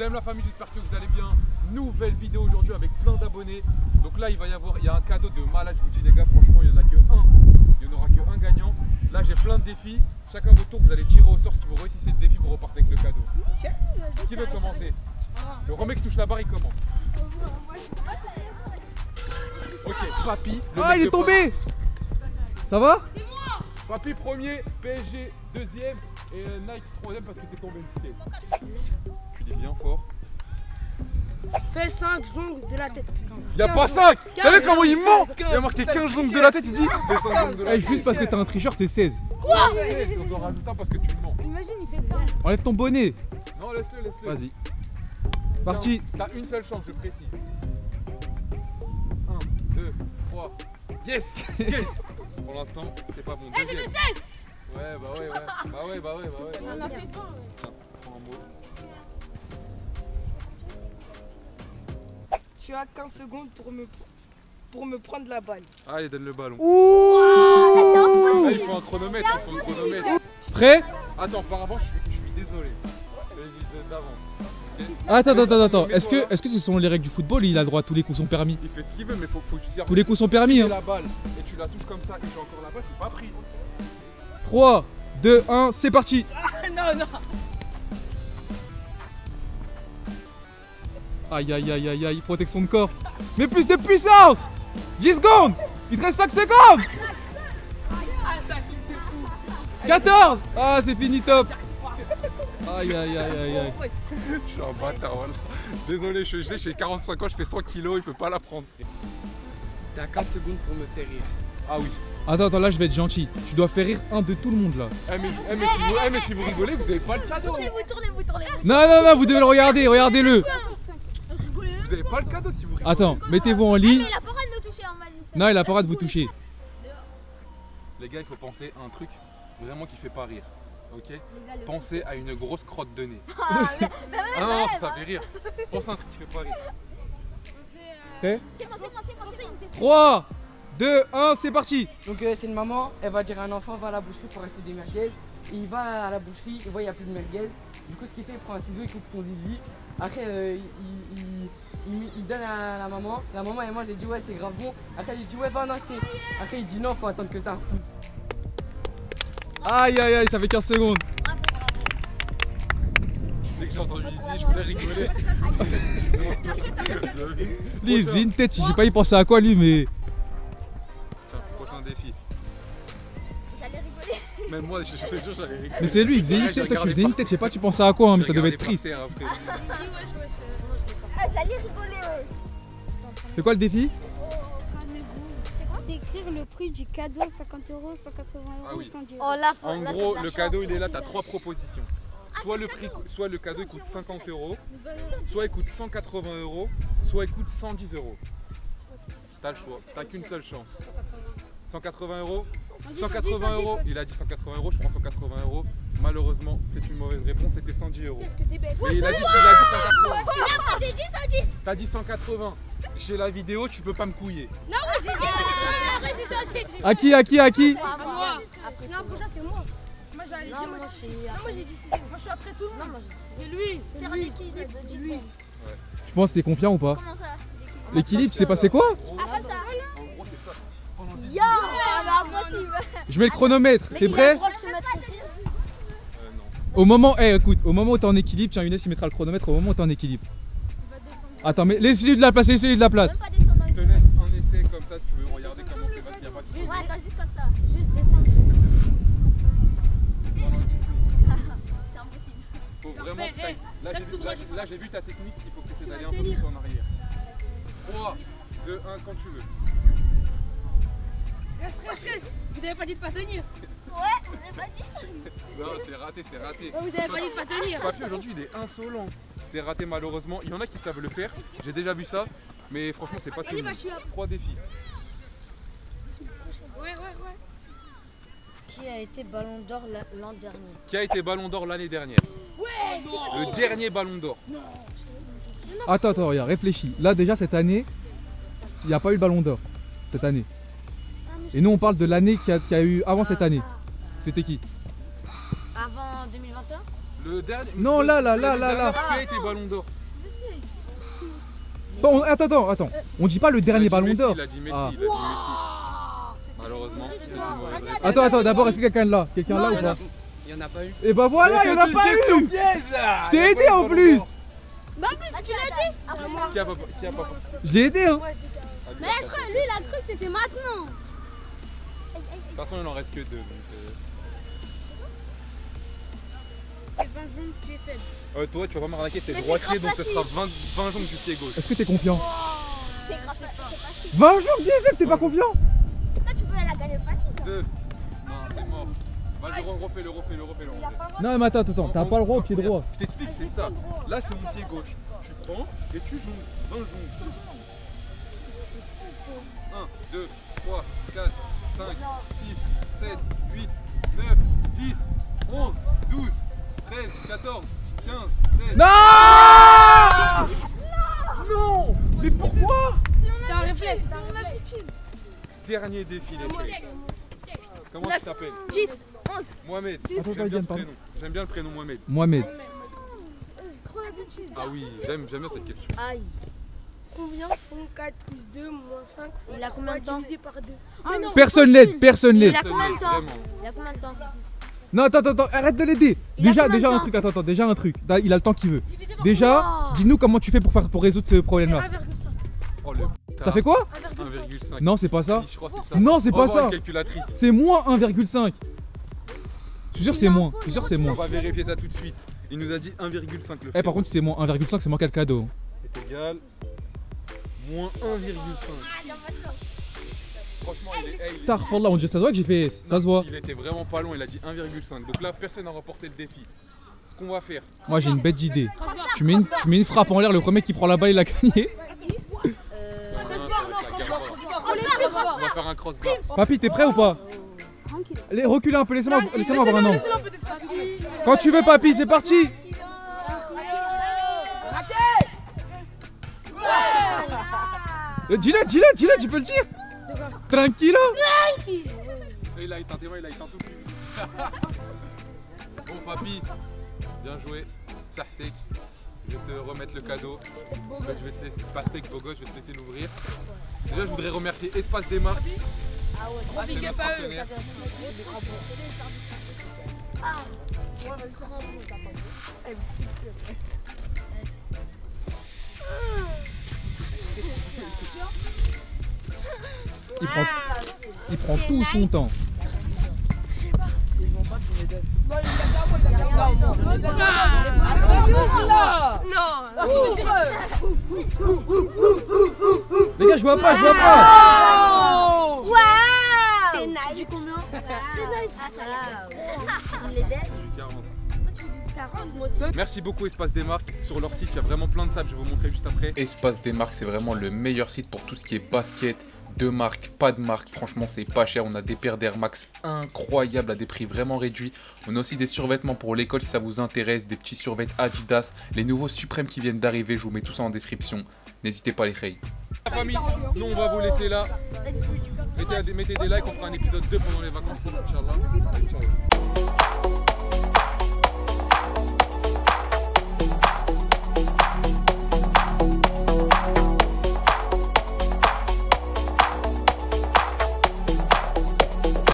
Salut la famille, j'espère que vous allez bien. Nouvelle vidéo aujourd'hui avec plein d'abonnés. Donc là, il va y avoir, il y a un cadeau de malade. Je vous dis les gars, franchement, il n'y en a que un. Il n'y en aura que un gagnant. Là, j'ai plein de défis. Chacun votre tour, vous allez tirer au sort. Si vous réussissez ce défi, vous repartez avec le cadeau. Qui veut commencer Le remake qui touche la barre, il commence. Ok, Papy. le Ah, il est tombé Ça va? Papy premier, PSG deuxième et euh, Nike troisième parce que t'es tombé le ciel. Tu dis bien fort. Fais 5 jongles de la tête. Il a pas 5 T'as vu comment il ment Il a marqué 15 jongles de la tête, il dit Fais 5 jongles de la Eh, tête. Juste parce que t'es un tricheur, c'est 16. On doit rajouter un parce que tu mens. Imagine, il fait ça. Enlève ton bonnet. Non, laisse-le, laisse-le. Vas-y. Parti. T'as une seule chance, je précise. 1, 2, 3. Yes Yes Pour l'instant, c'est pas bon. Eh, j'ai le 16 Ouais, bah ouais, ouais. Bah ouais, bah ouais, bah ouais. On Bah a fait pas. Tiens, prends un mot. Tu as 15 secondes pour me, pour me prendre la balle. Allez, donne le ballon. Ouh Là, il faut un chronomètre, il faut un chronomètre. Prêt? Attends, par avant, je suis, je suis désolé. Vas-y, d'avant. Ok Attends, attends, attends, attends. Est-ce que, est-ce que ce sont les règles du football? Il a droit à tous les coups sont permis. Il fait ce qu'il veut, mais faut, faut que tu tires. Tous les coups sont permis. Hein. la balle et tu la touches comme ça et j'ai encore la balle, c'est pas pris. 3, 2, 1, c'est parti. non, non. Aïe, aïe, aïe, aïe, aïe, protection de corps. Mais plus de puissance 10 secondes Il te reste 5 secondes 14 Ah, c'est fini, top Aïe, aïe, aïe, aïe, aïe. Je suis un bâtard, voilà. Désolé, je sais, j'ai 45 ans, je fais 100 kilos, il peut pas la prendre. T'as 15 secondes pour me faire rire. Ah oui. Attends, attends, là, je vais être gentil. Tu dois faire rire un de tout le monde, là. Eh mais, eh, mais, si, vous, eh, mais si vous rigolez, vous avez pas le cadeau. Tournez-vous, tournez-vous, tournez-vous. Non, non, non, vous devez le regarder, regardez-le. Vous avez pas le cadeau si vous rigolez. Attends, mettez-vous en ligne. Mais il a pas le droit de nous toucher en mal. Non, il a pas le droit de vous toucher. Les gars, il faut penser à un truc vraiment qui fait pas rire. Ok? Pensez à une grosse crotte de nez. Ah, mais- mais ouais, Ah non, non, ouais, ça, ça bah. fait rire. Pensez à un truc qui fait pas rire. C'est moi. 3, 2, 1, c'est parti Donc euh, c'est une maman, elle va dire à un enfant va à la boucherie pour acheter des merguez. Il va à la boucherie, il voit il n'y a plus de merguez. Du coup ce qu'il fait, il prend un ciseau, il coupe son zizi. Après euh, il, il, il, met- il donne à la maman. La maman elle mange, elle dit ouais c'est grave bon. Après il dit ouais va en acheter. Après il dit non faut attendre que ça repousse. Aïe, aïe, aïe, ça fait 15 secondes. Dès que j'ai entendu ici, je voulais rigoler. Lui, il faisait une tête, je sais pas, il pensait à quoi, lui, mais... Même moi, je jure, j'allais. Mais c'est lui, il faisait une tête, toi, tu regardé faisais une par- tête, je sais pas, tu pensais à quoi, hein, mais ça devait être triste. Ah, J'allais rigoler, ouais. C'est quoi le défi D'écrire le prix du cadeau 50 euros, 180 euros, Ah oui. 110 euros. Oh En gros, le cadeau, il est là, t'as trois propositions. Soit le, prix, soit le cadeau il coûte 50 euros, soit il coûte 180 euros, soit il coûte 110 euros. T'as le choix, t'as qu'une seule chance. 180 euros 180 euros, il a dit 180 euros, je prends 180 euros. Malheureusement, c'est une mauvaise réponse, c'était 110 euros. Qu'est-ce que t'es bête. Mais il a dit, il a dit 180. Moi j'ai dit 110. T'as dit 180. J'ai la vidéo, tu peux pas me couiller. Non, moi j'ai dit 110. Après j'ai changé. À qui, à qui, à qui À moi. Après, non, prochain c'est moi. Moi j'ai dit. Non, moi j'ai dit. Non, moi j'ai dit Moi je suis après tout le monde. Non, moi j'ai dit. C'est lui. C'est lui. C'est lui. Tu penses que t'es confiant ou pas L'équilibre, c'est passé quoi Ah, ça. Pendant 10 Yo moi tu veux. Je mets le chronomètre, t'es prêt. Euh. Au moment, eh écoute, au moment où t'es en équilibre, tiens Younes il mettra le chronomètre au moment où t'es en équilibre. Attends, mais laisse-lui de la place, laisse-lui de la place. Je te laisse un essai comme ça, si tu veux regarder comment c'est, vas-y, y a pas de. Ouais, attends, juste comme ça. Juste descendre. Pendant 10 C'est impossible. Faut vraiment que Là, j'ai vu, ta technique, il faut que tu d'aller un peu plus en arrière. 3, 2, 1, quand tu veux. Vous avez pas dit de pas tenir. Ouais, on n'a pas dit. Non, c'est raté, c'est raté. Vous avez pas dit de pas tenir. Papy aujourd'hui il est insolent. C'est raté malheureusement. Il y en a qui savent le faire. J'ai déjà vu ça. Mais franchement c'est pas tout le bah, monde. je suis là. Trois défis. Ouais, ouais, ouais. Qui a été ballon d'or la- l'an dernier Qui a été ballon d'or l'année dernière Ouais, Le dernier ballon d'or. Attends, attends, regarde, réfléchis. Là, déjà, cette année, il n'y a pas eu le ballon d'or. Cette année. Et nous, on parle de l'année qu'il y, a- qu'il y a eu avant cette année. C'était qui Avant 2021 Le dernier. Non, là, là, là, là, dernier là. Qui a été ballon d'or Bon, attends, attends, attends. On dit pas le dernier ballon d'or. Il a dit Messi, Ah. il a dit Messi. Malheureusement. Attends, attends, d'abord, est-ce que quelqu'un là? Quelqu'un là ou pas? Il y en a pas eu. Et bah voilà, il y en a pas eu piège là Je t'ai aidé en plus Bah, en plus, tu l'as dit Qui a pas Qui a pas Je l'ai aidé, hein Mais je crois, lui, il a cru que c'était maintenant. De toute façon, il en reste que deux. donc, euh, euh, toi, tu vas pas m'arnaquer, t'es droitier, donc ce sera 20, 20 jambes du pied gauche. Est-ce que t'es confiant C'est grave, c'est facile. 20 jours d'IFF, t'es pas confiant Toi, tu peux la gagner facile. Deux. Non, c'est mort. Vas-y, re- refais-le, refais-le, refais-le. Non, mais attends, attends, t'as pas le droit au pied droit. Je t'explique, c'est ça. Là, c'est mon pied gauche. Tu prends et tu joues. 20 jongles. 1, 2, 3, 4, 5, 6, 7, 8, 9, 10, 11, 12, 13, 14, 15, 16. Non Non Mais pourquoi C'est un réflexe, c'est un réflexe. Dernier défi, les filles. Comment tu t'appelles 10, 11. Mohamed. J'aime bien. J'aime le prénom Mohamed. Mohamed. J'ai trop l'habitude. Ah oui, j'aime j'aime bien cette question. Aïe. Combien font 4 plus 2 moins 5 Il a combien de temps divisé par 2 Personne l'aide, personne l'aide. Il a combien de temps. Il a combien de temps Non, attends, attends, arrête de l'aider. Déjà, déjà un truc, attends, attends, déjà un truc. Il a le temps qu'il veut. Déjà, Oh. dis-nous comment tu fais pour, faire, pour résoudre ce problème-là. 1,5. Oh Ça fait quoi 1,5. 1,5. Non, c'est pas ça. Si, je crois que c'est ça. Non, c'est On pas ça. C'est moins 1,5. Je suis sûr que c'est moins. Je que c'est On moins. va vérifier ça tout de suite. Il nous a dit 1,5 le Eh, par contre, si c'est moins 1,5, c'est moins quel cadeau. est égal moins 1,5. Franchement, il est. eh, il est- Star, là, on dit ça se voit que j'ai fait. Ça se voit. Il était vraiment pas loin, il a dit 1,5. Donc là, personne n'a remporté le défi. Ce qu'on va faire, Moi, j'ai une bête d'idée. Tu mets, une, tu mets une frappe en l'air, le premier qui prend la balle, il a gagné. Euh, Non, non, ça va être la galère. On va faire un crossbar. Papy, t'es prêt ou pas Allez, reculez un peu, laissez-moi laissez avoir un an. Quand tu veux, papy, c'est parti Dis-le, dis-le, dis-le, tu peux le dire Tranquille Et il a éteint tes mains, il a éteint tout. bon, papy, bien joué. Sartek, je vais te remettre le cadeau. Bah, je vais te laisser, Sartek, beau gosse, je vais te laisser l'ouvrir. Déjà, je voudrais remercier Espace des Marques. C'est notre partenaire. Il prend, il prend tout son temps. Les gars, je vois pas, je vois pas Waouh C'est nice. combien C'est nice. Ah, ça va. Il est bête. 40. 40, moi aussi. Merci beaucoup Espace des Marques. Sur leur site, il y a vraiment plein de sables, je vais vous montrer juste après. Espace des Marques, c'est vraiment le meilleur site pour tout ce qui est basket, de marque, pas de marque. Franchement, c'est pas cher. On a des paires d'Air Max incroyables à des prix vraiment réduits. On a aussi des survêtements pour l'école si ça vous intéresse, des petits survêtements Adidas, les nouveaux suprêmes qui viennent d'arriver. Je vous mets tout ça en description. N'hésitez pas les filles. La famille, nous on va vous laisser là. Mettez, des likes, on fera un épisode 2 pendant les vacances. Inch'Allah.